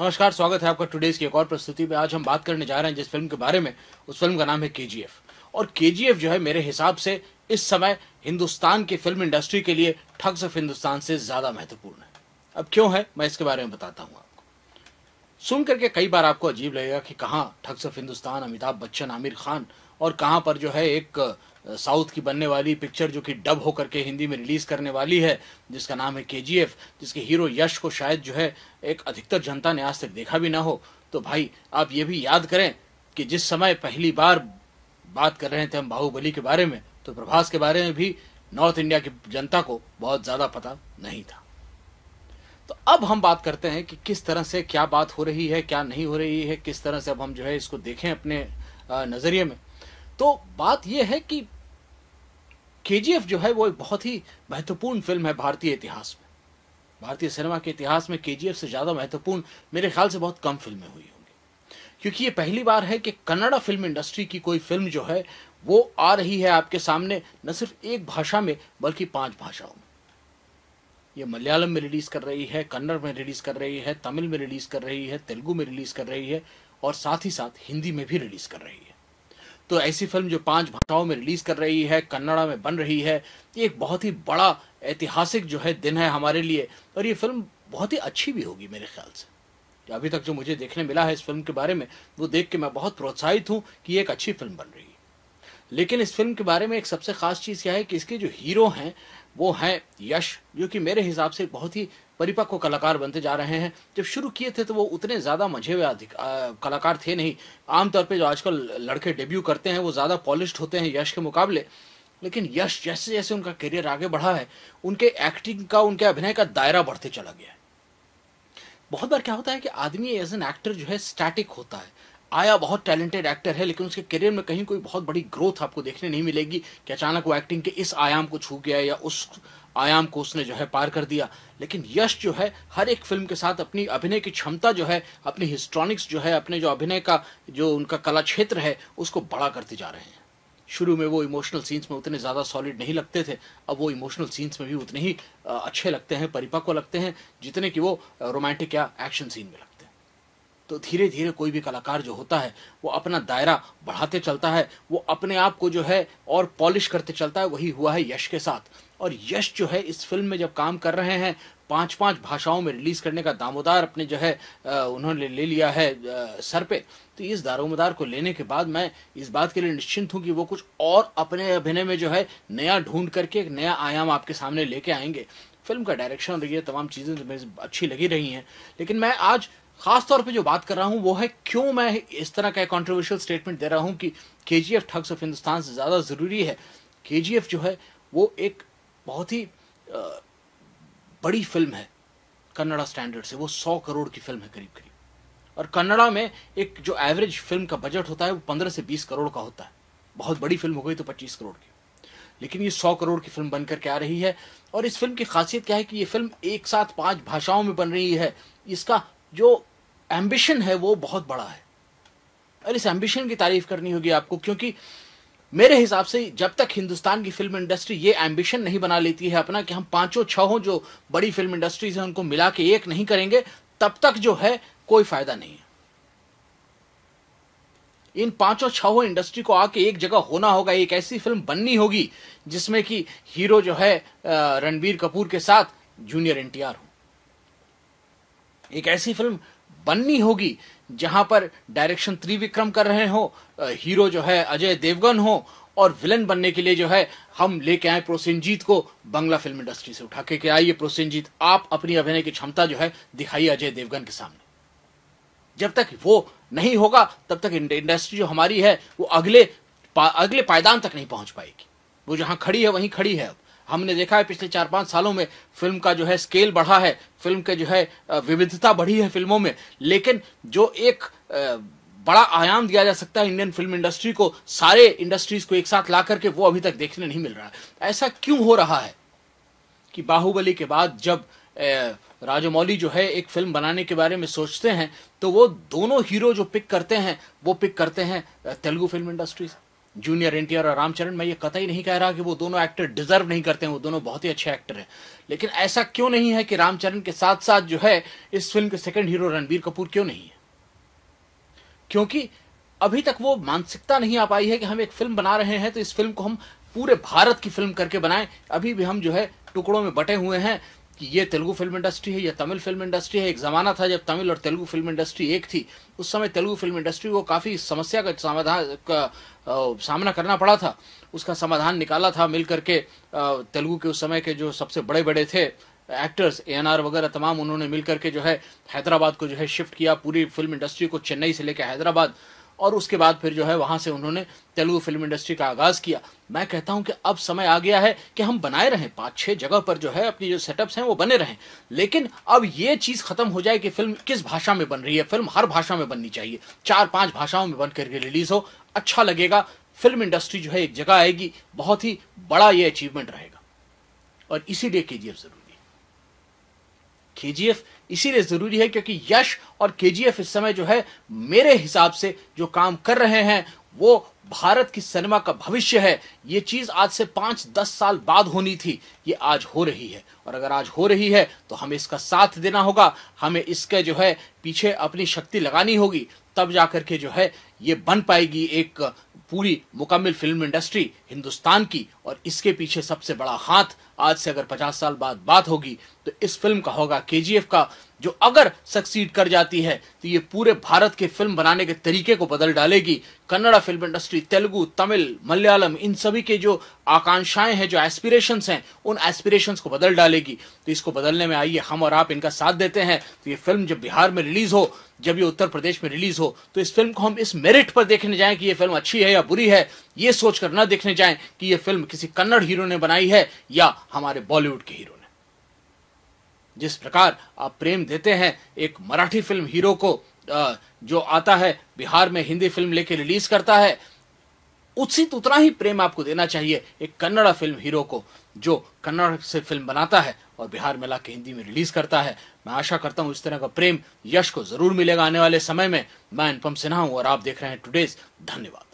नमस्कार, स्वागत है आपका टुडेज की एक और प्रस्तुति में। आज हम बात करने जा रहे हैं जिस फ़िल्म के बारे में। उस फ़िल्म का नाम है के और के जो है, मेरे हिसाब से इस समय हिंदुस्तान की फ़िल्म इंडस्ट्री के लिए ठग्स ऑफ़ हिंदुस्तान से ज़्यादा महत्वपूर्ण है। अब क्यों है, मैं इसके बारे में बताता हूँ सुन करके कई बार आपको अजीब लगेगा कि कहाँ ठग्स ऑफ़ हिंदुस्तान, अमिताभ बच्चन, आमिर खान और कहाँ पर जो है एक साउथ की बनने वाली पिक्चर जो कि डब होकर के हिंदी में रिलीज़ करने वाली है, जिसका नाम है के जिसके हीरो यश को शायद जो है एक अधिकतर जनता ने आज तक देखा भी ना हो। तो भाई, आप ये भी याद करें कि जिस समय पहली बार बात कर रहे थे हम बाहुबली के बारे में तो प्रभास के बारे में भी नॉर्थ इंडिया की जनता को बहुत ज़्यादा पता नहीं था। तो अब हम बात करते हैं कि किस तरह से क्या बात हो रही है, क्या नहीं हो रही है, किस तरह से अब हम जो है इसको देखें अपने नज़रिए में। तो बात यह है कि केजीएफ जो है वो एक बहुत ही महत्वपूर्ण फ़िल्म है भारतीय इतिहास में। भारतीय सिनेमा के इतिहास में केजीएफ से ज़्यादा महत्वपूर्ण, मेरे ख्याल से बहुत कम फ़िल्में हुई होंगी। क्योंकि ये पहली बार है कि कन्नड़ा फ़िल्म इंडस्ट्री की कोई फ़िल्म जो है, वो आ रही है आपके सामने, न सिर्फ़ एक भाषा में, बल्कि पाँच भाषाओं में। ये मलयालम में रिलीज़ कर रही है, कन्नड़ में रिलीज़ कर रही है, तमिल में रिलीज़ कर रही है, तेलुगु में रिलीज़ कर रही है और साथ ही साथ हिंदी में भी रिलीज़ कर रही है। तो ऐसी फ़िल्म जो पाँच भाषाओं में रिलीज़ कर रही है, कन्नड़ा में बन रही है, ये एक बहुत ही बड़ा ऐतिहासिक जो है दिन है हमारे लिए और ये फ़िल्म बहुत ही अच्छी भी होगी मेरे ख्याल से। अभी तक जो मुझे देखने मिला है इस फ़िल्म के बारे में, वो देख के मैं बहुत प्रोत्साहित हूँ कि एक अच्छी फ़िल्म बन रही है। लेकिन इस फ़िल्म के बारे में एक सबसे खास चीज़ क्या है कि इसके जो हीरो हैं, वो हैं यश, जो कि मेरे हिसाब से बहुत ही परिपक्व कलाकार बनते जा रहे हैं। जब शुरू किए थे तो वो उतने ज़्यादा मज़े हुए कलाकार थे नहीं। आमतौर पर जो आजकल लड़के डेब्यू करते हैं, वो ज़्यादा पॉलिश होते हैं यश के मुकाबले। लेकिन यश जैसे जैसे उनका करियर आगे बढ़ा है, उनके एक्टिंग का, उनके अभिनय का दायरा बढ़ते चला गया है। बहुत बार क्या होता है कि आदमी एज एन एक्टर जो है स्टैटिक होता है। आया बहुत टैलेंटेड एक्टर है, लेकिन उसके करियर में कहीं कोई बहुत बड़ी ग्रोथ आपको देखने नहीं मिलेगी कि अचानक वो एक्टिंग के इस आयाम को छू गया या उस आयाम को उसने जो है पार कर दिया। लेकिन यश जो है, हर एक फ़िल्म के साथ अपनी अभिनय की क्षमता जो है, अपनी हिस्ट्रॉनिक्स जो है, अपने जो अभिनय का, जो उनका कला क्षेत्र है, उसको बड़ा करते जा रहे हैं। शुरू में वो इमोशनल सीन्स में उतने ज़्यादा सॉलिड नहीं लगते थे, अब वो इमोशनल सीन्स में भी उतने ही अच्छे लगते हैं, परिपक्व लगते हैं, जितने कि वो रोमांटिक या एक्शन सीन में लगते तो धीरे धीरे कोई भी कलाकार जो होता है, वो अपना दायरा बढ़ाते चलता है, वो अपने आप को जो है और पॉलिश करते चलता है, वही हुआ है यश के साथ। और यश जो है इस फ़िल्म में जब काम कर रहे हैं पाँच पाँच भाषाओं में रिलीज़ करने का दामोदार अपने जो है उन्होंने ले लिया है सर पे। तो इस दारोमदार को लेने के बाद मैं इस बात के लिए निश्चिंत हूँ कि वो कुछ और अपने अभिनय में जो है नया ढूंढ करके एक नया आयाम आपके सामने लेके आएँगे। फ़िल्म का डायरेक्शन और ये तमाम चीज़ें तो मेरी अच्छी लगी रही हैं। लेकिन मैं आज खास तौर पे जो बात कर रहा हूँ, वो है क्यों मैं इस तरह का कॉन्ट्रोवर्शियल स्टेटमेंट दे रहा हूँ कि K G F thugs of Hindustan से ज़्यादा ज़रूरी है। के जी एफ़ जो है, वो एक बहुत ही बड़ी फ़िल्म है, कन्नड़ा स्टैंडर्ड से। वो सौ करोड़ की फ़िल्म है करीब करीब और कन्नड़ा में एक जो एवरेज फ़िल्म का बजट होता है, वो पंद्रह से बीस करोड़ का होता है। बहुत बड़ी फ़िल्म हो गई तो पच्चीस करोड़ की। लेकिन ये सौ करोड़ की फ़िल्म बनकर के आ रही है। और इस फ़िल्म की खासियत क्या है कि ये फ़िल्म एक साथ पाँच भाषाओं में बन रही है। इसका जो एम्बिशन है वो बहुत बड़ा है। और इस एम्बिशन की तारीफ़ करनी होगी आपको, क्योंकि मेरे हिसाब से जब तक हिंदुस्तान की फ़िल्म इंडस्ट्री ये एम्बिशन नहीं बना लेती है अपना कि हम पाँचों, छहों जो बड़ी फ़िल्म इंडस्ट्रीज़ हैं उनको मिला के एक नहीं करेंगे, तब तक जो है कोई फ़ायदा नहीं है। इन पाँचों, छहों इंडस्ट्री को आके एक जगह होना होगा, एक ऐसी फ़िल्म बननी होगी जिसमें कि हीरो जो है रणबीर कपूर के साथ जूनियर एनटीआर हो। एक ऐसी फ़िल्म बननी होगी जहाँ पर डायरेक्शन त्रिविक्रम कर रहे हो हीरो जो है अजय देवगन हो और विलन बनने के लिए जो है हम लेके आए प्रोसेनजीत को बंगला फ़िल्म इंडस्ट्री से उठा के आइए। प्रोसेनजीत आप अपनी अभिनय की क्षमता जो है दिखाइए अजय देवगन के सामने। जब तक वो नहीं होगा तब तक इंडस्ट्री जो हमारी है वो अगले पा, अगले पायदान तक नहीं पहुँच पाएगी। वो जहाँ खड़ी है वहीं खड़ी है अब। हमने देखा है पिछले चार पाँच सालों में फ़िल्म का जो है स्केल बढ़ा है, फ़िल्म के जो है विविधता बढ़ी है फ़िल्मों में। लेकिन जो एक बड़ा आयाम दिया जा सकता है इंडियन फ़िल्म इंडस्ट्री को, सारे इंडस्ट्रीज़ को एक साथ ला करके वो अभी तक देखने नहीं मिल रहा है। ऐसा क्यों हो रहा है कि बाहुबली के बाद जब राजमौली जो है एक फ़िल्म बनाने के बारे में सोचते हैं तो वो दोनों हीरो जो पिक करते हैं, वो पिक करते हैं तेलुगु फ़िल्म इंडस्ट्री से जूनियर एनटीआर और रामचरण, मैं ये कतई नहीं कह रहा कि वो दोनों एक्टर डिजर्व नहीं करते हैं, वो दोनों बहुत ही अच्छे एक्टर हैं। लेकिन ऐसा क्यों नहीं है कि रामचरण के साथ साथ जो है, इस फ़िल्म के सेकंड हीरो रणबीर कपूर क्यों नहीं है? क्योंकि अभी तक वो मानसिकता नहीं आ पाई है कि हम एक फ़िल्म बना रहे हैं तो इस फ़िल्म को हम पूरे भारत की फ़िल्म करके बनाएँ। अभी भी हम जो है, टुकड़ों में बटे हुए हैं कि ये तेलुगु फ़िल्म इंडस्ट्री है, या तमिल फ़िल्म इंडस्ट्री है। एक ज़माना था जब तमिल और तेलुगु फ़िल्म इंडस्ट्री एक थी। उस समय तेलुगु फ़िल्म इंडस्ट्री को काफ़ी समस्या का समाधान, का सामना करना पड़ा था। उसका समाधान निकाला था मिल करके तेलुगु के उस समय के जो सबसे बड़े बड़े थे एक्टर्स ए वगैरह तमाम उन्होंने मिल करके जो है, हैदराबाद को जो है शिफ्ट किया। पूरी फ़िल्म इंडस्ट्री को चेन्नई से लेकर हैदराबाद और उसके बाद फिर जो है वहाँ से उन्होंने तेलुगु फ़िल्म इंडस्ट्री का आगाज़ किया। मैं कहता हूँ कि अब समय आ गया है कि हम बनाए रहें। पाँच छह जगह पर जो है अपनी जो सेटअप्स हैं वो बने रहें। लेकिन अब ये चीज़ खत्म हो जाए कि फ़िल्म किस भाषा में बन रही है। फ़िल्म हर भाषा में बननी चाहिए। चार पाँच भाषाओं में बन करके रिलीज़ हो। अच्छा लगेगा। फ़िल्म इंडस्ट्री जो है एक जगह आएगी। बहुत ही बड़ा ये अचीवमेंट रहेगा। और इसीलिए के ज़रूरी केजीएफ इसीलिए ज़रूरी है क्योंकि यश और केजीएफ इस समय जो है, मेरे हिसाब से जो काम कर रहे हैं, वो भारत की सिनेमा का भविष्य है। ये चीज़ आज से पाँच, दस साल बाद होनी थी। ये आज हो रही है। और अगर आज हो रही है तो हमें इसका साथ देना होगा। हमें इसके जो है, पीछे अपनी शक्ति लगानी होगी। तब जाकर के जो है, ये बन पाएगी एक पूरी मुकम्मल फ़िल्म इंडस्ट्री हिंदुस्तान की। और इसके पीछे सबसे बड़ा हाथ आज से अगर पचास साल बाद बात होगी तो इस फ़िल्म का होगा केजीएफ का। जो अगर सक्सीड कर जाती है तो ये पूरे भारत के फ़िल्म बनाने के तरीके को बदल डालेगी। कन्नड़ा फ़िल्म इंडस्ट्री तेलुगु, तमिल, मलयालम, इन सभी के जो आकांक्षाएँ हैं, जो एस्पिरेशंस हैं, उन एस्पिरेशंस को बदल डालेगी। तो इसको बदलने में आइए, हम और आप इनका साथ देते हैं। तो ये फ़िल्म जब बिहार में रिलीज़ हो, जब ये उत्तर प्रदेश में रिलीज़ हो तो इस फ़िल्म को हम इस मेरिट पर देखने जाएँ कि ये फ़िल्म अच्छी है या बुरी है। ये सोचकर न देखने जाएँ कि ये फ़िल्म किसी कन्नड़ हीरो ने बनाई है या हमारे बॉलीवुड के हीरो ने। जिस प्रकार आप प्रेम देते हैं, एक मराठी फ़िल्म हीरो को जो आता है, बिहार में हिंदी फ़िल्म लेके रिलीज़ करता है उचित उतना ही प्रेम आपको देना चाहिए एक कन्नड़ा फ़िल्म हीरो को, जो कन्नड़ से फ़िल्म बनाता है और बिहार में लाके हिंदी में रिलीज़ करता है। मैं आशा करता हूँ इस तरह का प्रेम यश को ज़रूर मिलेगा आने वाले समय में। मैं अनुपम सिन्हा हूँ और आप देख रहे हैं टुडेज धन्यवाद।